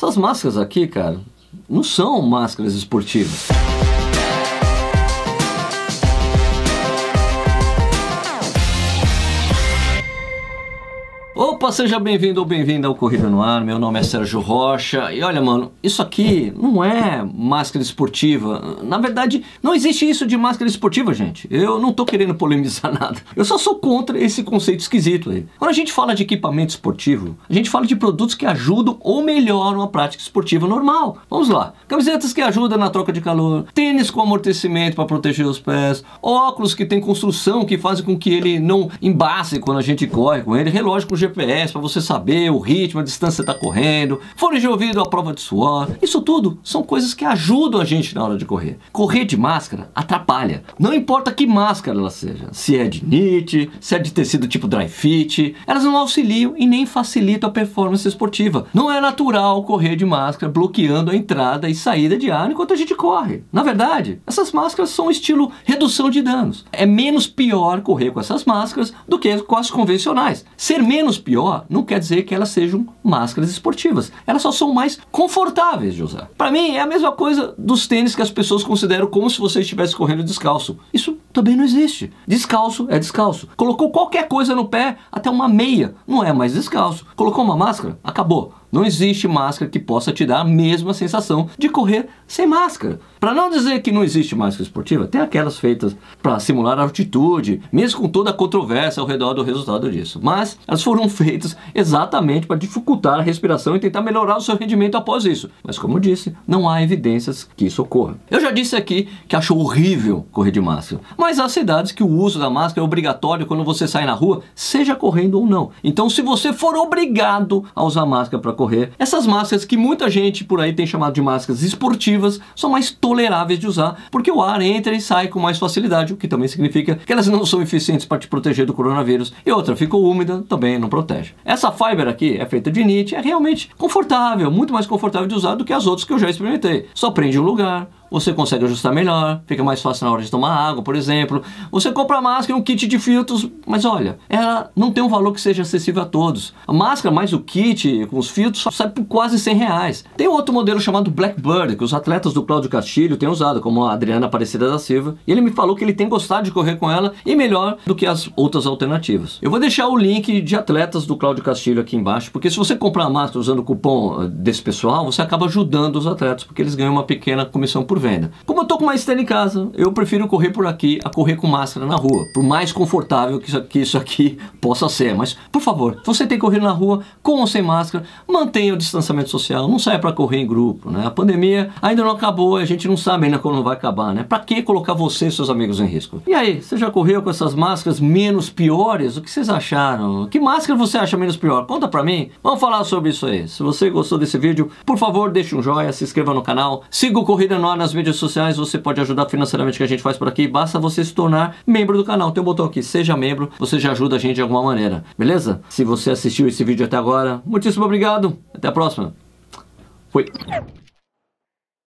Essas máscaras aqui, cara, não são máscaras esportivas. Opa, seja bem-vindo ou bem-vinda ao Corrida no Ar. Meu nome é Sérgio Rocha. E olha, mano, isso aqui não é máscara esportiva. Na verdade, não existe isso de máscara esportiva, gente. Eu não tô querendo polemizar nada. Eu só sou contra esse conceito esquisito aí. Quando a gente fala de equipamento esportivo, a gente fala de produtos que ajudam ou melhoram a prática esportiva normal. Vamos lá. Camisetas que ajudam na troca de calor, tênis com amortecimento para proteger os pés, óculos que tem construção que fazem com que ele não embace quando a gente corre com ele, relógio com GPS GPS para você saber o ritmo, a distância que está correndo, fone de ouvido à prova de suor. Isso tudo são coisas que ajudam a gente na hora de correr. Correr de máscara atrapalha. Não importa que máscara ela seja, se é de knit, se é de tecido tipo dry fit, elas não auxiliam e nem facilitam a performance esportiva. Não é natural correr de máscara bloqueando a entrada e saída de ar enquanto a gente corre. Na verdade, essas máscaras são estilo redução de danos. É menos pior correr com essas máscaras do que com as convencionais. Ser menos pior, não quer dizer que elas sejam máscaras esportivas. Elas só são mais confortáveis de usar. Para mim, é a mesma coisa dos tênis que as pessoas consideram como se você estivesse correndo descalço. Isso também não existe. Descalço é descalço. Colocou qualquer coisa no pé, até uma meia, não é mais descalço. Colocou uma máscara, acabou. Não existe máscara que possa te dar a mesma sensação de correr sem máscara. Para não dizer que não existe máscara esportiva, tem aquelas feitas para simular altitude, mesmo com toda a controvérsia ao redor do resultado disso. Mas elas foram feitas exatamente para dificultar a respiração e tentar melhorar o seu rendimento após isso. Mas como eu disse, não há evidências que isso ocorra. Eu já disse aqui que acho horrível correr de máscara, mas há cidades que o uso da máscara é obrigatório quando você sai na rua, seja correndo ou não. Então, se você for obrigado a usar máscara para correr. Essas máscaras que muita gente por aí tem chamado de máscaras esportivas são mais toleráveis de usar, porque o ar entra e sai com mais facilidade, o que também significa que elas não são eficientes para te proteger do coronavírus. E outra, ficou úmida, também não protege. Essa Fiber aqui é feita de knit, é realmente confortável, muito mais confortável de usar do que as outras que eu já experimentei. Só prende um lugar, você consegue ajustar melhor, fica mais fácil na hora de tomar água, por exemplo. Você compra a máscara e um kit de filtros, mas olha, ela não tem um valor que seja acessível a todos. A máscara mais o kit com os filtros sai por quase 100 reais. Tem outro modelo chamado Blackbird, que os atletas do Cláudio Castilho têm usado, como a Adriana Aparecida da Silva, e ele me falou que ele tem gostado de correr com ela e melhor do que as outras alternativas. Eu vou deixar o link de atletas do Cláudio Castilho aqui embaixo, porque se você comprar a máscara usando o cupom desse pessoal, você acaba ajudando os atletas, porque eles ganham uma pequena comissão por venda. Como eu tô com uma esteira em casa, eu prefiro correr por aqui a correr com máscara na rua, por mais confortável que isso, aqui, isso aqui possa ser. Mas, por favor, você tem corrido na rua com ou sem máscara, mantenha o distanciamento social, não saia para correr em grupo, né? A pandemia ainda não acabou, a gente não sabe ainda quando vai acabar, né? Para que colocar você e seus amigos em risco? E aí, você já correu com essas máscaras menos piores? O que vocês acharam? Que máscara você acha menos pior? Conta pra mim. Vamos falar sobre isso aí. Se você gostou desse vídeo, por favor, deixe um joinha, se inscreva no canal, siga o Corrida no Ar nas mídias sociais, você pode ajudar financeiramente que a gente faz por aqui, basta você se tornar membro do canal. Tem um botão aqui, seja membro, você já ajuda a gente de alguma maneira, beleza? Se você assistiu esse vídeo até agora, muitíssimo obrigado, até a próxima. Fui.